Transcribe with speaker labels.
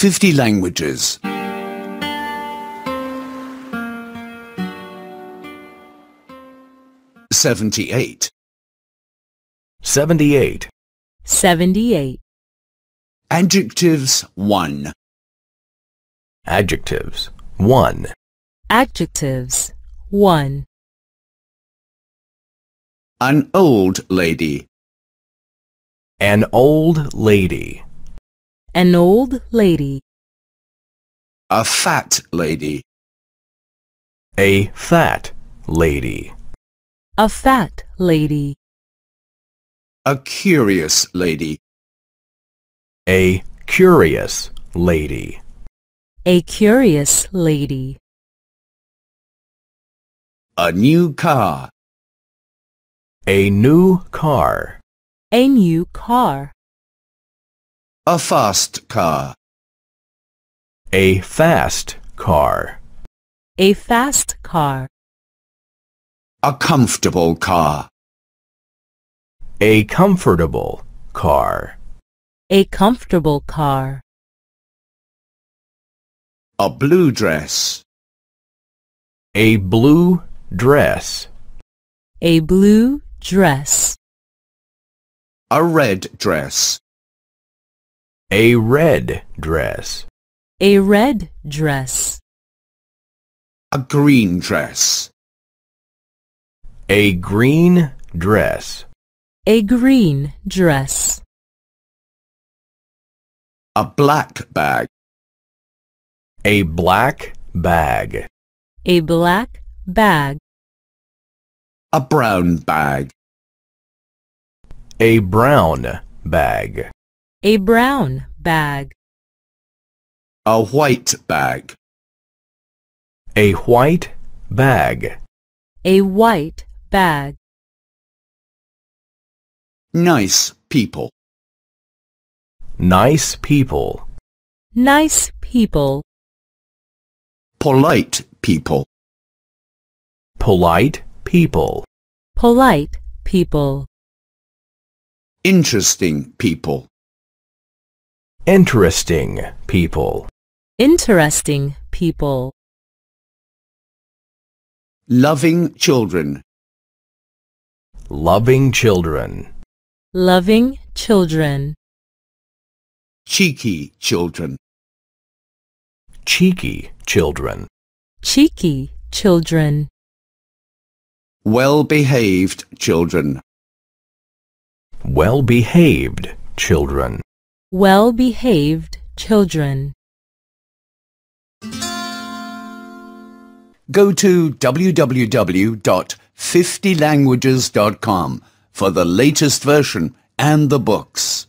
Speaker 1: 50 languages. 78.
Speaker 2: 78.
Speaker 3: 78.
Speaker 1: Adjectives 1.
Speaker 2: Adjectives. 1.
Speaker 3: Adjectives. 1.
Speaker 1: An old lady.
Speaker 2: An old lady.
Speaker 3: An old lady.
Speaker 1: A fat lady.
Speaker 2: A fat lady.
Speaker 3: A fat lady.
Speaker 1: A curious lady.
Speaker 2: A curious lady.
Speaker 3: A curious lady.
Speaker 1: A new car.
Speaker 2: A new car.
Speaker 3: A new car.
Speaker 1: A fast car.
Speaker 2: A fast car.
Speaker 3: A fast car.
Speaker 1: A comfortable car.
Speaker 2: A comfortable car.
Speaker 3: A comfortable car.
Speaker 1: A blue dress.
Speaker 2: A blue dress.
Speaker 3: A blue dress.
Speaker 1: A red dress.
Speaker 2: A red dress.
Speaker 3: A red dress.
Speaker 1: A green dress.
Speaker 2: A green dress.
Speaker 3: A green dress.
Speaker 1: A black bag.
Speaker 2: A black bag.
Speaker 3: A black bag.
Speaker 1: A brown bag.
Speaker 2: A brown bag.
Speaker 3: A brown bag.
Speaker 1: A white bag.
Speaker 2: A white bag.
Speaker 3: A white bag.
Speaker 1: Nice people.
Speaker 2: Nice people.
Speaker 3: Nice people.
Speaker 1: Polite people.
Speaker 2: Polite people.
Speaker 3: Polite people.
Speaker 1: Interesting people.
Speaker 2: Interesting people.
Speaker 3: Interesting people.
Speaker 1: Loving children.
Speaker 2: Loving children.
Speaker 3: Loving children.
Speaker 1: Cheeky children.
Speaker 2: Cheeky children.
Speaker 3: Cheeky children.
Speaker 1: Well-behaved children.
Speaker 2: Well-behaved children.
Speaker 3: Well-behaved children.
Speaker 1: Go to www.50languages.com for the latest version and the books.